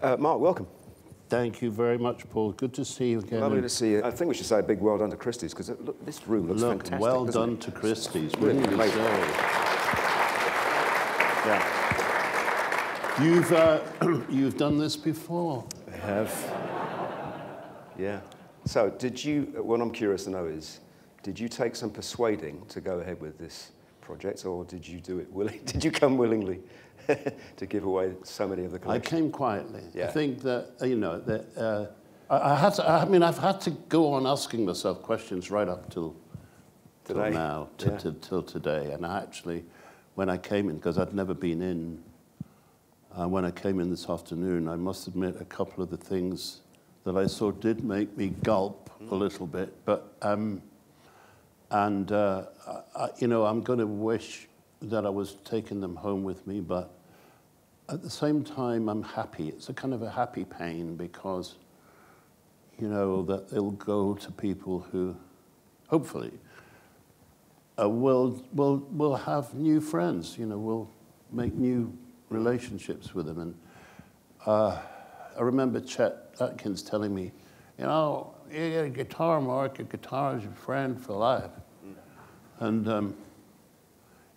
Uh, Mark, welcome. Thank you very much, Paul. Good to see you again. Lovely to see you. I think we should say a big well done to Christie's because look, this room looks Look, fantastic. well done it? to Christie's. Really amazing. say? Yeah. You've, uh, you've done this before. I have. Yeah. So, did you, what I'm curious to know is, did you take some persuading to go ahead with this project or did you do it willingly? Did you come willingly to give away so many of the I came quietly. Yeah. I think that, uh, you know, that uh, I, I had to, I mean, I've had to go on asking myself questions right up till, till now, t- Yeah. t- till today. And I actually, when I came in, because I'd never been in, uh, when I came in this afternoon, I must admit a couple of the things that I saw did make me gulp a little bit. But, um, and, uh, I- you know, I'm going to wish that I was taking them home with me, but at the same time, I'm happy. It's a kind of a happy pain because, you know, that they'll go to people who, hopefully, uh, will, will, will have new friends, you know, will make new relationships with them. And uh, I remember Chet Atkins telling me, you know, you get a guitar, Mark, a guitar is your friend for life. And um,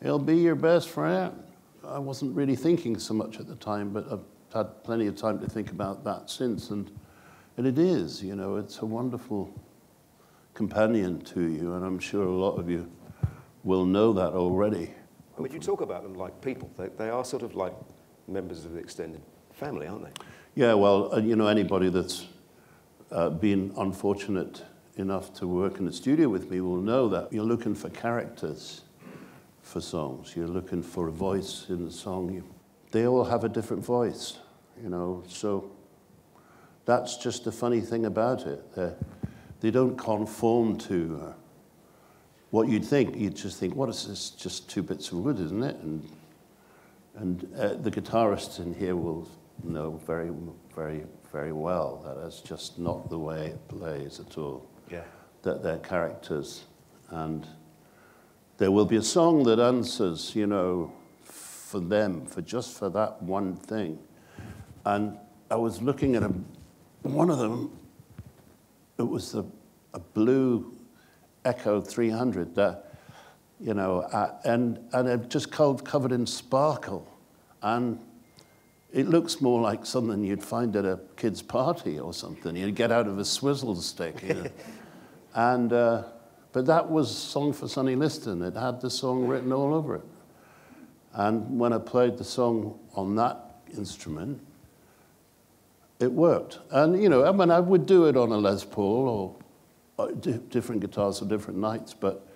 it'll be your best friend. I wasn't really thinking so much at the time, but I've had plenty of time to think about that since. And, and it is, you know, it's a wonderful companion to you, and I'm sure a lot of you will know that already. I mean, you talk about them like people. They, they are sort of like members of the extended family, aren't they? Yeah, well, uh, you know, anybody that's uh, been unfortunate enough to work in the studio with me will know that you're looking for characters for songs. You're looking for a voice in the song. You, they all have a different voice, you know, so that's just the funny thing about it. They're, they don't conform to uh, what you'd think. You'd just think, what is this? Just two bits of wood, isn't it? And and uh, the guitarists in here will know very, very, very well that that's just not the way it plays at all. Yeah. That they're characters. And there will be a song that answers, you know, for them, for just for that one thing. And I was looking at a, one of them, it was a, a blue Eko 300 that you know, uh, and, and it just co- covered in sparkle. And it looks more like something you'd find at a kid's party or something. You'd get out of a swizzle stick. You know. and, uh, but that was Song for Sonny Liston. It had the song written all over it. And when I played the song on that instrument, it worked. And, you know, I mean, I would do it on a Les Paul or di- different guitars for different nights, but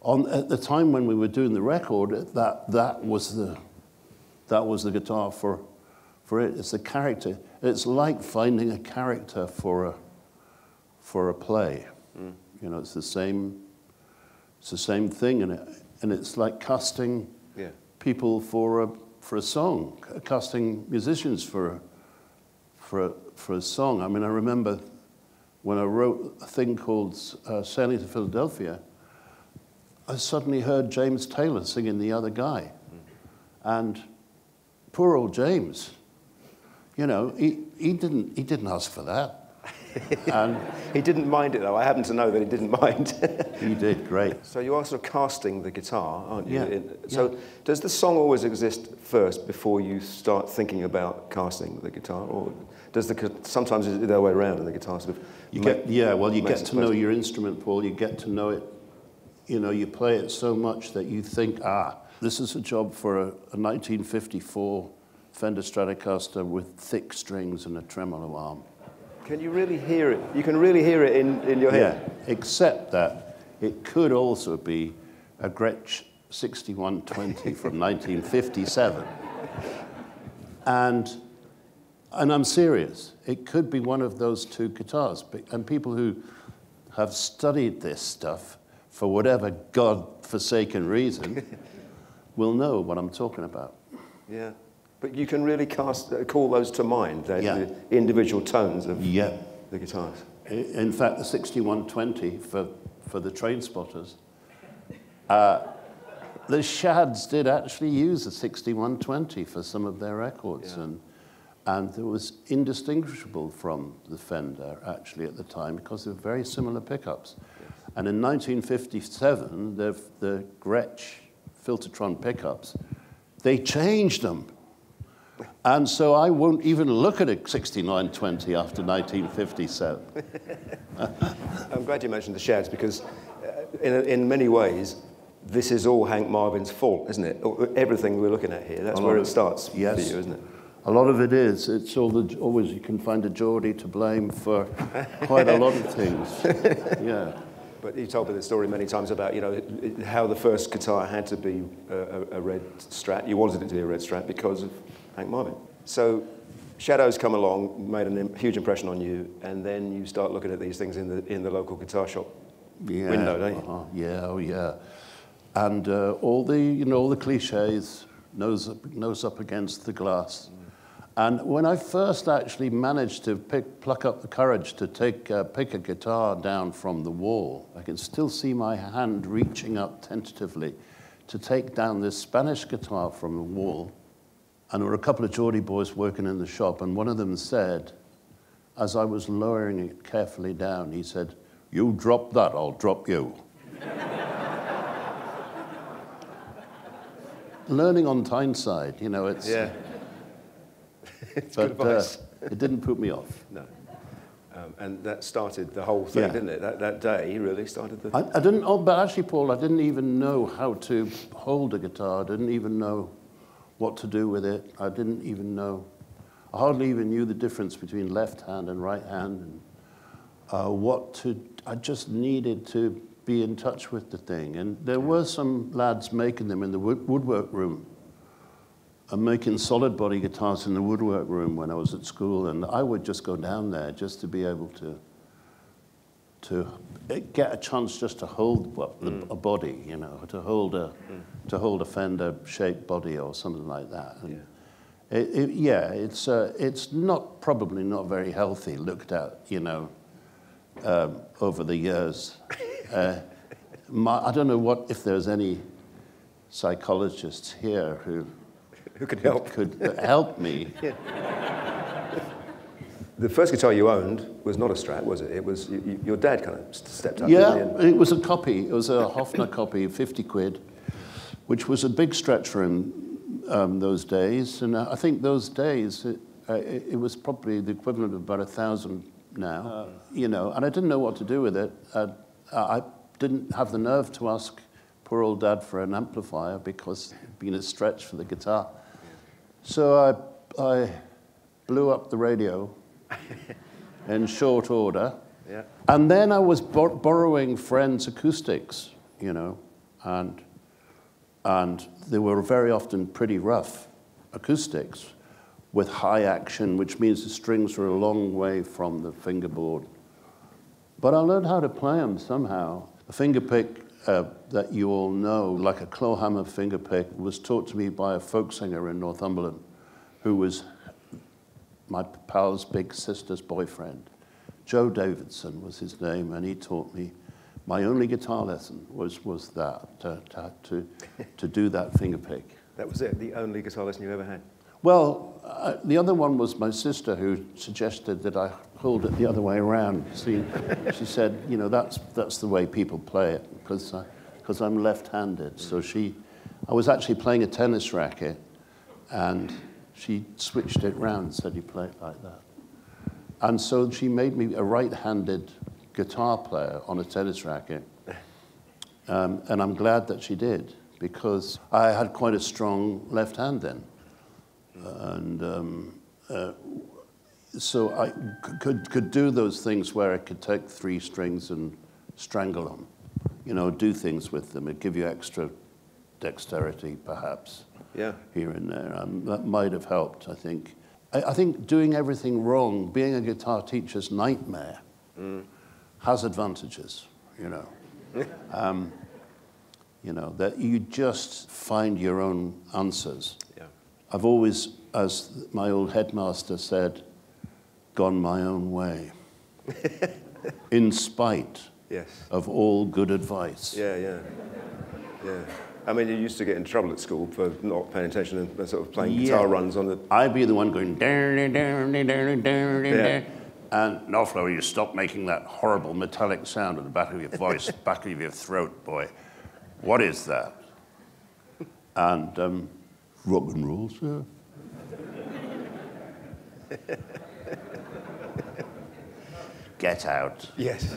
on, at the time when we were doing the record, that, that, was, the, that was the guitar for, for it. It's the character. It's like finding a character for a, for a play. Mm. You know, it's the same, it's the same thing, and, it, and it's like casting Yeah. people for a, for a song, casting musicians for a, for a, for a song. I mean, I remember when I wrote a thing called uh, Sailing to Philadelphia, I suddenly heard James Taylor singing The Other Guy. And poor old James, you know, he, he, didn't, he didn't ask for that. And He didn't mind it, though. I happen to know that he didn't mind. he did great. so you are sort of casting the guitar, aren't you? Yeah. So does the song always exist first before you start thinking about casting the guitar? Or does the, sometimes it's the other way around and the guitar sort of... You get, yeah, well, you get to know your instrument, Paul. You get to know it. You know, you play it so much that you think, ah, this is a job for a, a 1954 Fender Stratocaster with thick strings and a tremolo arm. Can you really hear it? You can really hear it in, in your head? Yeah, except that it could also be a Gretsch 6120 from 1957. And, and I'm serious. It could be one of those two guitars. And people who have studied this stuff for whatever God-forsaken reason will know what I'm talking about. Yeah. But you can really cast, uh, call those to mind, the, Yeah. the individual tones of Yeah. the guitars. In fact, the 6120 for, for the train spotters, uh, the Shads did actually use a 6120 for some of their records. Yeah. And, and it was indistinguishable from the Fender actually at the time because they were very similar pickups. Yes. And in 1957, the, the Gretsch Filtertron pickups, they changed them. And so I won't even look at a 6920 after 1957. I'm glad you mentioned the Shads because, uh, in, in many ways, this is all Hank Marvin's fault, isn't it? Everything we're looking at here, that's where it starts yes. for you, isn't it? A lot of it is. It's all the, always you can find a Geordie to blame for quite a lot of things. Yeah. But you told me the story many times about you know how the first guitar had to be a, a red Strat. You wanted it to be a red Strat because of Hank Marvin. So Shadows come along, made a huge impression on you, and then you start looking at these things in the in the local guitar shop yeah, window, don't you? Uh-huh. Yeah, oh yeah. And uh, all the you know all the cliches, nose up, nose up against the glass. And when I first actually managed to pick, pluck up the courage to take, uh, pick a guitar down from the wall, I can still see my hand reaching up tentatively to take down this Spanish guitar from the wall. And there were a couple of Geordie boys working in the shop, and one of them said, as I was lowering it carefully down, he said, You drop that, I'll drop you. Learning on Tyneside, you know, it's. Yeah. it's but uh, it didn't put me off. No. Um, and that started the whole thing, yeah. didn't it? That, that day really started the. I, I, didn't. Oh, but actually, Paul, I didn't even know how to hold a guitar. I didn't even know what to do with it. I didn't even know. I hardly even knew the difference between left hand and right hand, and uh, what to. I just needed to be in touch with the thing. And there were some lads making them in the wood, woodwork room I'm making solid body guitars in the woodwork room when I was at school, and I would just go down there just to be able to to get a chance just to hold mm. a body, you know, to hold a mm. to hold a fender shaped body or something like that. And yeah. It, it, yeah, it's uh, it's not probably not very healthy looked at, you know, um, over the years. uh, my, I don't know what if there's any psychologists here who who could help. Could help me. The first guitar you owned was not a Strat, was it? It was you, your dad kind of stepped up. Yeah, it was a copy. It was a Hofner copy, 50 quid, which was a big stretch for him um, those days. And uh, I think those days it, uh, it, was probably the equivalent of about a thousand now. Oh. You know, and I didn't know what to do with it. Uh, I didn't have the nerve to ask poor old dad for an amplifier because it'd been a stretch for the guitar. So I, I blew up the radio in short order. Yeah. And then I was bor borrowing friends' acoustics, you know, and, and they were very often pretty rough acoustics with high action, which means the strings were a long way from the fingerboard. But I learned how to play them somehow. A fingerpick uh, that you all know, like a clawhammer fingerpick, was taught to me by a folk singer in Northumberland who was my pal's big sister's boyfriend. Joe Davidson was his name, and he taught me. My only guitar lesson was, was that, to, to, to do that fingerpick. That was it, the only guitar lesson you ever had? Well, uh, the other one was my sister who suggested that I hold it the other way around. See, she said, you know, that's, that's the way people play it because because I'm left-handed. So she, I was actually playing a tennis racket, and she switched it round said, "You play it like that." And so she made me a right-handed guitar player on a tennis racket, um, and I'm glad that she did because I had quite a strong left hand then, and. Um, uh, so I could, could do those things where I could take three strings and strangle them you know, do things with them. It'd give you extra dexterity, perhaps. Yeah. Here and there. Um, that might have helped, I think. I, I, think doing everything wrong, being a guitar teacher's nightmare, mm. has advantages, you know. um, you know, that you just find your own answers. Yeah. I've always, as my old headmaster said, gone my own way. in spite yes. of all good advice. Yeah, yeah, yeah. I mean, you used to get in trouble at school for not paying attention and sort of playing Yeah. guitar runs on the. I'd be the one going, "Darn, darn, darn, darn, darn, Yeah. and Knopfler, you stop making that horrible metallic sound at the back of your voice, back of your throat, boy. What is that? And um, rock and roll, sir. Get out. Yes.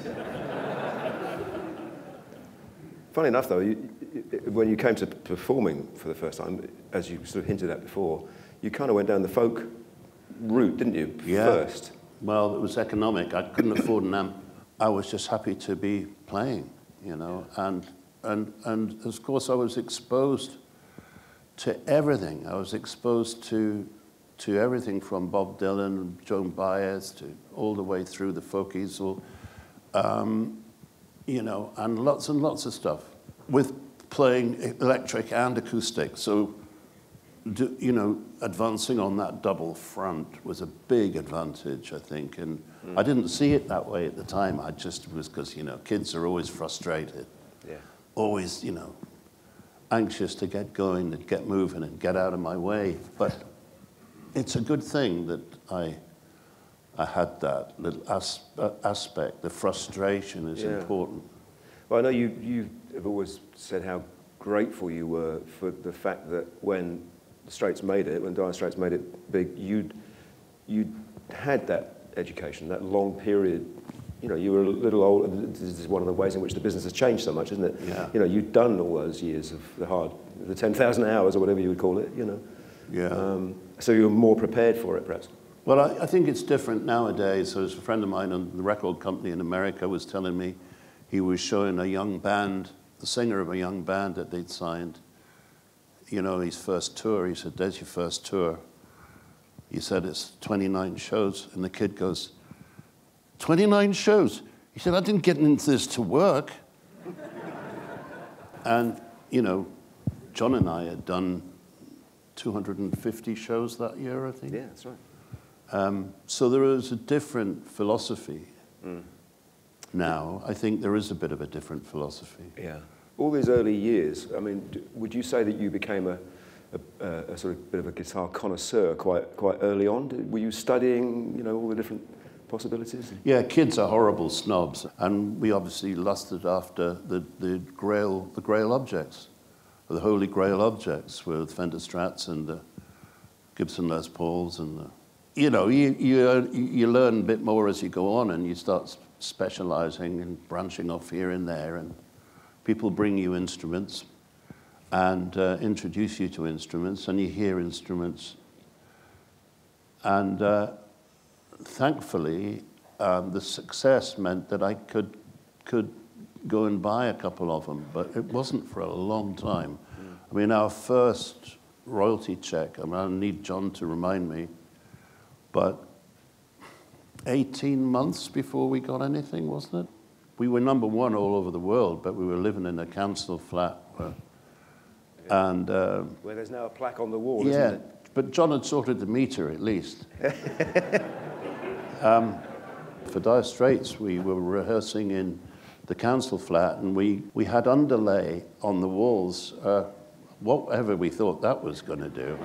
Funny enough, though, you- when you came to performing for the first time, as you sort of hinted at before, you kind of went down the folk route, didn't you? Yeah. First. Well, it was economic. I couldn't afford an amp. I was just happy to be playing, you know, and, and, and of course I was exposed to everything. I was exposed to, to everything from Bob Dylan, Joan Baez, to all the way through the folkies, or, um, you know, and lots and lots of stuff with playing electric and acoustic. So do, you know, advancing on that double front was a big advantage, I think. And I didn't see it that way at the time. I just was because, you know, kids are always frustrated, Yeah. always, you know, anxious to get going and get moving and get out of my way. But it's a good thing that I, I had that little as, uh, aspect. The frustration is Yeah. important. Well, I know you, you have always said how grateful you were for the fact that when the Straits made it, when Dire Straits made it big, you'd, you'd had that education, that long period. You know, you were a little old. This is one of the ways in which the business has changed so much, isn't it? Yeah. You know, you'd done all those years of the hard, the 10,000 hours or whatever you would call it, you know. Yeah. Um, so you were more prepared for it, perhaps. Well, I, I think it's different nowadays. So, a friend of mine on the record company in America was telling me he was showing a young band, the singer of a young band that they'd signed, you know, his first tour. He said, There's your first tour. He said, It's 29 shows. And the kid goes, 29 shows? He said, I didn't get into this to work. and, you know, John and I had done 250 shows that year, I think. Yeah, that's right. Um, so there is a different philosophy Mm. Now. I think there is a bit of a different philosophy. Yeah. All these early years, I mean, would you say that you became a, a, a, a sort of bit of a guitar connoisseur quite, quite early on? Did- Were you studying, you know, all the different possibilities? Yeah, kids are horrible snobs, and we obviously lusted after the, the grail, the grail objects, the holy grail objects, with Fender Strats and the Gibson Les Pauls, and the, you know, you, you, you learn a bit more as you go on, and you start specializing and branching off here and there, and people bring you instruments and uh, introduce you to instruments, and you hear instruments, and. Uh, thankfully, um, the success meant that I could, could go and buy a couple of them, but it wasn't for a long time. I mean, our first royalty check, I mean, I need John to remind me, but 18 months before we got anything, wasn't it? We were number one all over the world, but we were living in a council flat. Where, and uh, Where there's now a plaque on the wall, yeah, isn't it? but John had sorted the meter at least. um, for Dire Straits, we were rehearsing in the council flat, and we, we had underlay on the walls, uh, whatever we thought that was going to do.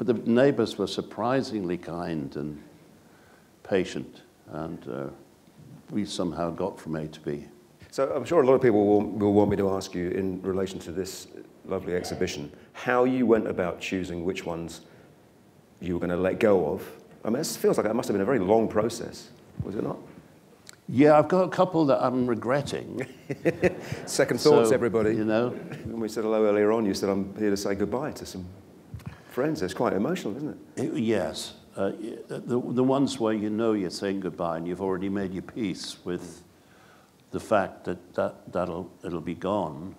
But the neighbors were surprisingly kind and patient, and uh, we somehow got from A to B. So I'm sure a lot of people will, will want me to ask you in relation to this lovely exhibition, how you went about choosing which ones you were going to let go of. I mean, it feels like it must have been a very long process, was it not? Yeah, I've got a couple that I'm regretting. Second thoughts, So, everybody. You know, When we said hello earlier on, you said, I'm here to say goodbye to some friends. It's quite emotional, isn't it? It- Yes. Uh, the, the ones where you know you're saying goodbye and you've already made your peace with the fact that, that that'll, it'll be gone,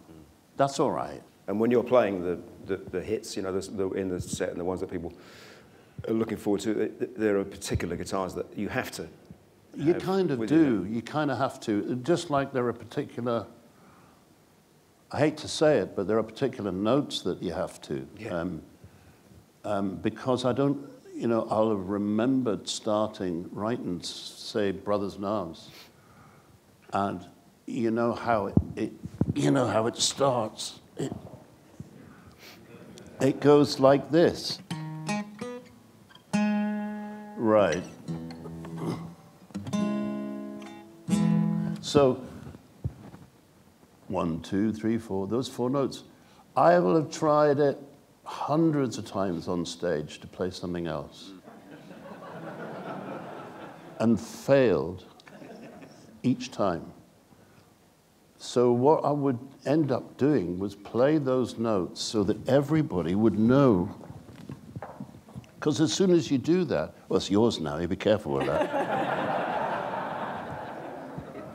that's all right. And when you're playing the, the, the hits, you know, the, the, in the set and the ones that people are looking forward to, th- th- there are particular guitars that you have to. You kind of do. You kind of have to. Just like there are particular, I hate to say it, but there are particular notes that you have to. Yeah. Um, um, because I don't, you know, I'll have remembered starting writing, say, Brothers in Arms. And you know how it, it you know how it starts. It, it goes like this. Right. So, one, two, three, four, those four notes. I will have tried it hundreds of times on stage to play something else and failed each time. So, what I would end up doing was play those notes so that everybody would know. Because as soon as you do that, well, it's yours now, you be careful with that.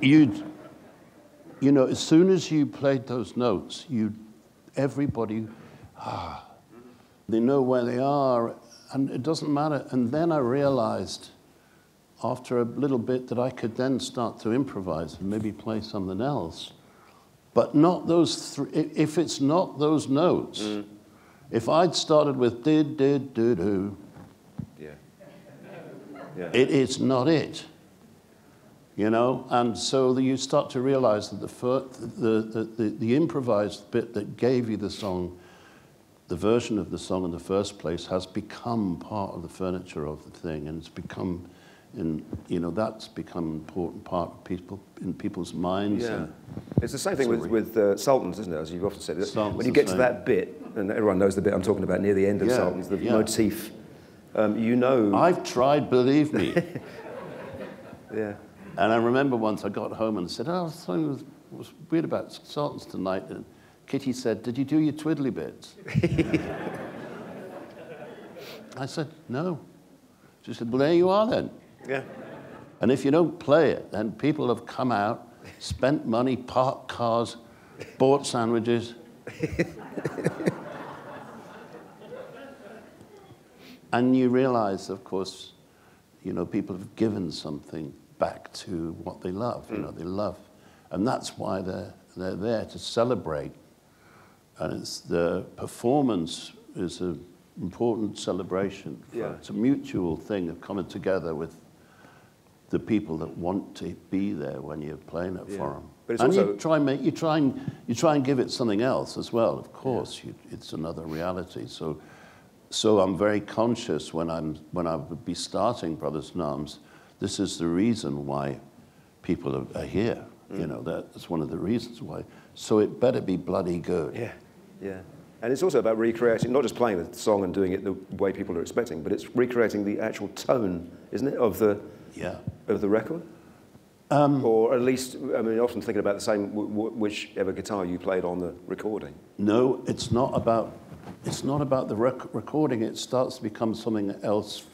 You'd, you know, as soon as you played those notes, you, everybody, ah, they know where they are, and it doesn't matter. And then I realized after a little bit that I could then start to improvise and maybe play something else. But not those three, if it's not those notes, mm. if I'd started with did, did, do, do, yeah. yeah. it is not it. You know, and so you start to realize that the, the, the, the, the improvised bit that gave you the song the version of the song in the first place has become part of the furniture of the thing and it's become and you know that's become an important part of people in people's minds. Yeah, it's the same thing with, with uh, Sultans, isn't it? As you've often said, Sultans when you get to that bit, and everyone knows the bit I'm talking about near the end of yeah, Sultans, the yeah. motif. Um, you know. I've tried, believe me. yeah. And I remember once I got home and said, "Oh, something was, was weird about Sultans tonight." And Kitty said, "Did you do your twiddly bits?" I said, "No." She said, "Well, there you are then." Yeah. And if you don't play it, then people have come out, spent money, parked cars, bought sandwiches. and you realize, of course, you know, people have given something back to what they love, you mm. know, they love. And that's why they're, they're there to celebrate. And it's the performance is an important celebration. Yeah. It's a mutual thing of coming together with the people that want to be there when you're playing it yeah. for them. But it's and also... you try and make you try and you try and give it something else as well. Of course, yeah. you, it's another reality. So, so I'm very conscious when I'm when I would be starting Brothers in Arms. This is the reason why people are, are here. Mm. You know, that's one of the reasons why. So it better be bloody good. Yeah, yeah. And it's also about recreating, not just playing the song and doing it the way people are expecting, but it's recreating the actual tone, isn't it, of the yeah. of the record? Um, or at least, I mean, often thinking about the same, whichever guitar you played on the recording. No, it's not about, it's not about the rec recording. It starts to become something else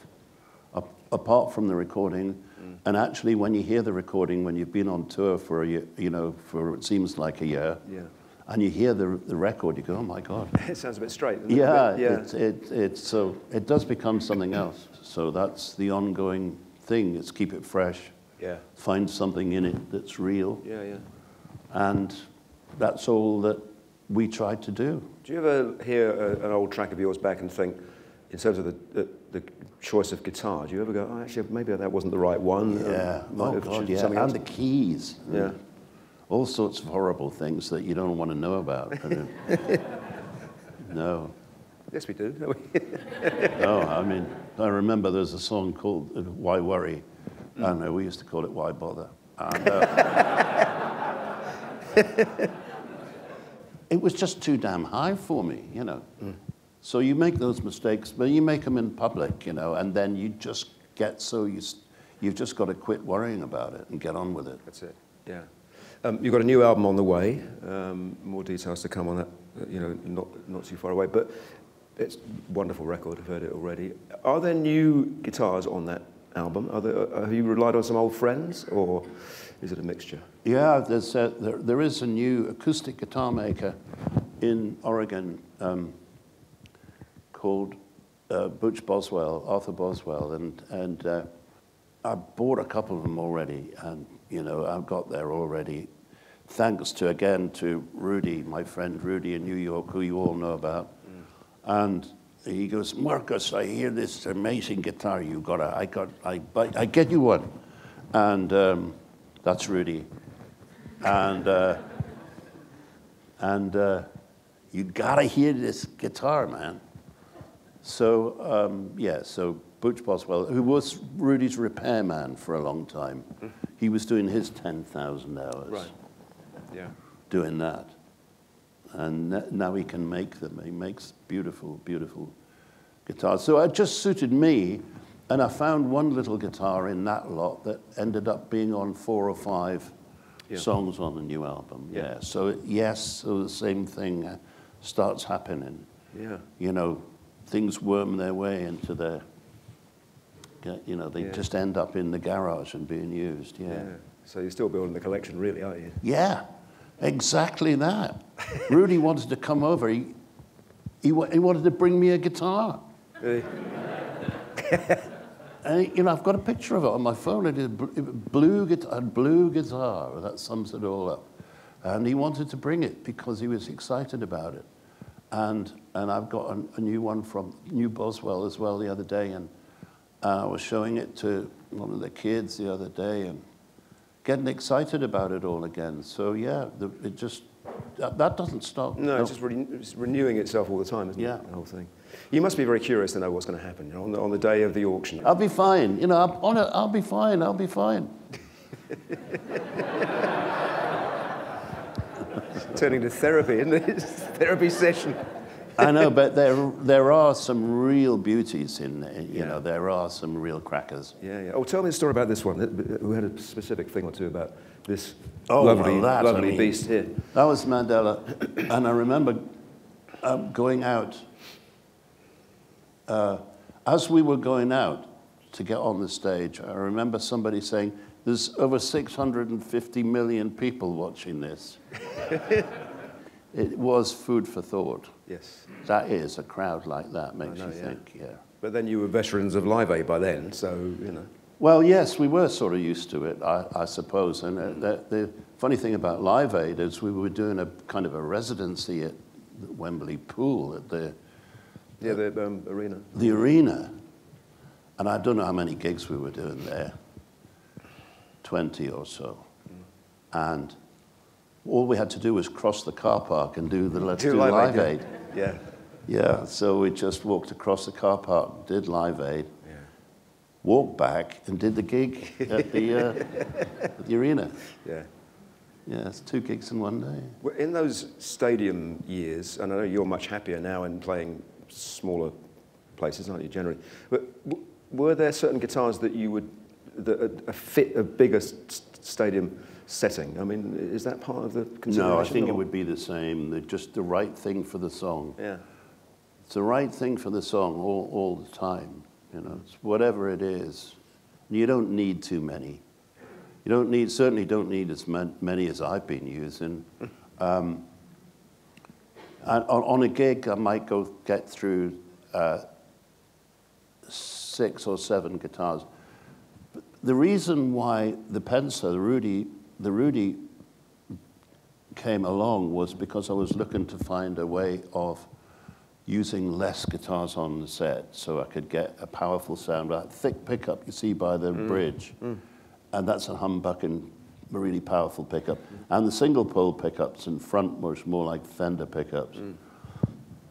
apart from the recording. Mm. And actually, when you hear the recording, when you've been on tour for a year, you know, for it seems like a year, yeah. And you hear the, the record, you go, oh my God. it sounds a bit straight. Yeah, it? yeah. It, it, it, so it does become something else. So that's the ongoing thing. It's keep it fresh. Yeah. Find something in it that's real. Yeah, yeah. And that's all that we tried to do. Do you ever hear a, an old track of yours back and think, in terms of the, the, the, choice of guitar, do you ever go, oh, actually, maybe that wasn't the right one? Yeah, um, oh, God, yeah. and else? the keys. Yeah. All sorts of horrible things that you don't want to know about. no. Yes, we do. no, I mean, I remember there's a song called uh, Why Worry? I know, we used to call it Why Bother? And, uh, it was just too damn high for me, you know. Mm. So you make those mistakes, but you make them in public, you know, and then you just get so you, you've just got to quit worrying about it and get on with it. That's it, yeah. Um, you've got a new album on the way. Um, more details to come on that, uh, you know, not, not too far away. But it's a wonderful record, I've heard it already. Are there new guitars on that album? Are there, uh, have you relied on some old friends, or is it a mixture? Yeah, there's a, there, there is a new acoustic guitar maker in Oregon um, called uh, Butch Boswell, Arthur Boswell, and, and uh, I bought a couple of them already, and you know I've got there already. Thanks to again to Rudy, my friend Rudy in New York, who you all know about and he goes, Marcus, I hear this amazing guitar you got. I got, I, buy, I get you one, and um, that's Rudy. And uh, And uh, you gotta hear this guitar, man. So, um, yeah, so Butch Boswell, who was Rudy's repairman for a long time, he was doing his 10,000 hours Right. Yeah. doing that. And now he can make them. He makes beautiful, beautiful guitars. So it just suited me. And I found one little guitar in that lot that ended up being on four or five Yeah. songs on the new album. Yeah. Yeah. So, yes, so the same thing uh, starts happening. Yeah. You know, things worm their way into their, you know, they Yeah. just end up in the garage and being used. Yeah. yeah. So you're still building the collection, really, aren't you? Yeah, exactly that. Rudy wanted to come over. He, he, he wanted to bring me a guitar. And, you know, I've got a picture of it on my phone. It is bl- blue guitar, a blue guitar. That sums it all up. And he wanted to bring it because he was excited about it. And, and I've got a, a new one from New Boswell as well the other day. And uh, I was showing it to one of the kids the other day and getting excited about it all again. So, yeah, the, it just, that, that doesn't stop. No, it's just re- it's renewing itself all the time, isn't Yeah. it? The whole thing. You must be very curious to know what's going to happen you know, on, the, on the day of the auction. I'll be fine. You know, I'm on it. I'll be fine. I'll be fine. Turning to therapy, isn't it? It's therapy session. I know, but there, there are some real beauties in there. You Yeah. know, there are some real crackers. Yeah, yeah. Oh, tell me a story about this one. We had a specific thing or two about this Oh, lovely, well, that, I lovely mean- beast here? That was Mandela. and I remember um, going out, uh, as we were going out to get on the stage, I remember somebody saying, there's over 650 million people watching this. it was food for thought. Yes. That is, a crowd like that makes know, you yeah. think, yeah. But then you were veterans of Live Aid by then, so, you know. Well, yes, we were sort of used to it, I, I suppose. And uh, the, the funny thing about Live Aid is we were doing a kind of a residency at Wembley Pool at the, Yeah, the um, arena. the arena. And I don't know how many gigs we were doing there 20 or so. And all we had to do was cross the car park and do the Let's Do, Live, Aid. Yeah. Yeah, so we just walked across the car park, did Live Aid, yeah. walked back and did the gig at the, uh, at the arena. Yeah. Yeah, it's two gigs in one day. Well, In those stadium years, and I know you're much happier now in playing smaller places, aren't you, generally? But were there certain guitars that you would, that a, a fit a bigger stadium setting? I mean, is that part of the consideration? No, I think it would be the same. They're just the right thing for the song. Yeah. It's the right thing for the song all, all the time. You know, it's whatever it is. You don't need too many. You don't need, certainly don't need as many as I've been using. Um, and on, on a gig, I might go get through uh, six or seven guitars. The reason why the Pensa, the Rudy, the Rudy came along was because I was looking to find a way of using less guitars on the set so I could get a powerful sound. That thick pickup you see by the mm, bridge, mm. and that's a humbucking, really powerful pickup. And the single pole pickups in front were more like Fender pickups. Mm.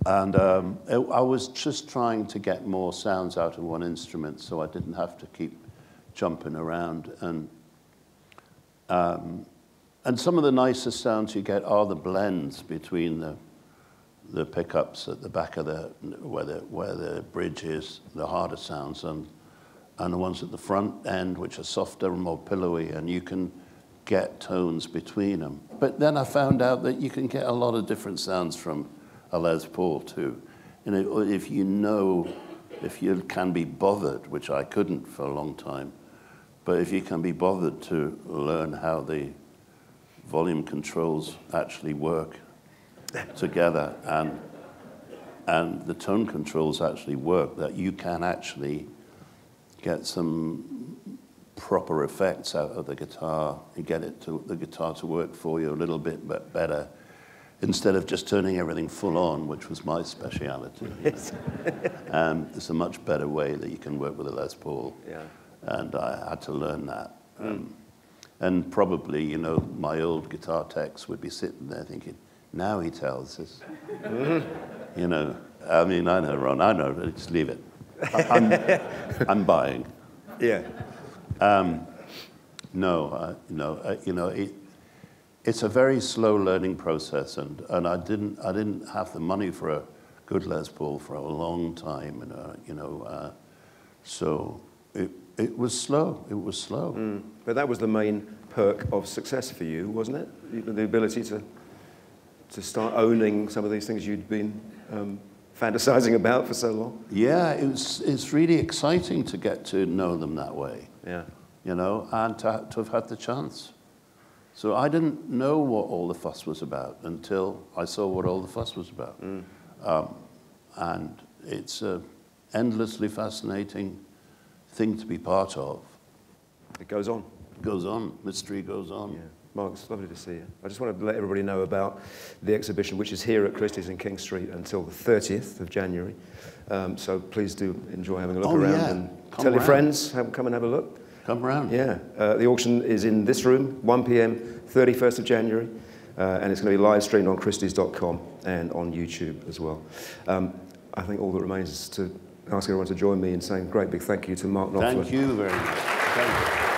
And um, I I was just trying to get more sounds out of one instrument so I didn't have to keep jumping around. And, um, and some of the nicest sounds you get are the blends between the, the pickups at the back of the, where the, where the bridge is, the harder sounds, and, and the ones at the front end, which are softer and more pillowy, and you can get tones between them. But then I found out that you can get a lot of different sounds from a Les Paul too. You know, if you know, if you can be bothered, which I couldn't for a long time, but if you can be bothered to learn how the volume controls actually work together and and the tone controls actually work that you can actually get some proper effects out of the guitar and get it to the guitar to work for you a little bit but better instead of just turning everything full on which was my speciality you know. um, there's a much better way that you can work with a Les Paul Yeah. And I had to learn that. Um, and probably, you know, my old guitar techs would be sitting there thinking, Now he tells us. you know, I mean, I know, Ron, I know, just leave it. I'm, I'm buying. Yeah. No, uh, no, uh, you know, it, it's a very slow learning process, and, and I, didn't, I didn't have the money for a good Les Paul for a long time, and, uh, you know, uh, so it, it was slow, it was slow. Mm. But that was the main perk of success for you, wasn't it? The ability to, to start owning some of these things you'd been um, fantasizing about for so long. Yeah, it was, it's really exciting to get to know them that way, Yeah. you know, and to, to have had the chance. So I didn't know what all the fuss was about until I saw what all the fuss was about. Um, and it's an endlessly fascinating thing to be part of. It goes on. It Goes on, mystery goes on. Yeah. Mark, it's lovely to see you. I just wanted to let everybody know about the exhibition, which is here at Christie's in King Street until the 30th of January. Um, so please do enjoy having a look Oh, around yeah. and Come tell your friends, have, come and have a look. Come round. Yeah, uh, the auction is in this room, 1 p.m., 31st of January, uh, and it's going to be live streamed on Christie's.com and on YouTube as well. Um, I think all that remains is to ask everyone to join me in saying great big thank you to Mark Knopfler. Thank you very much.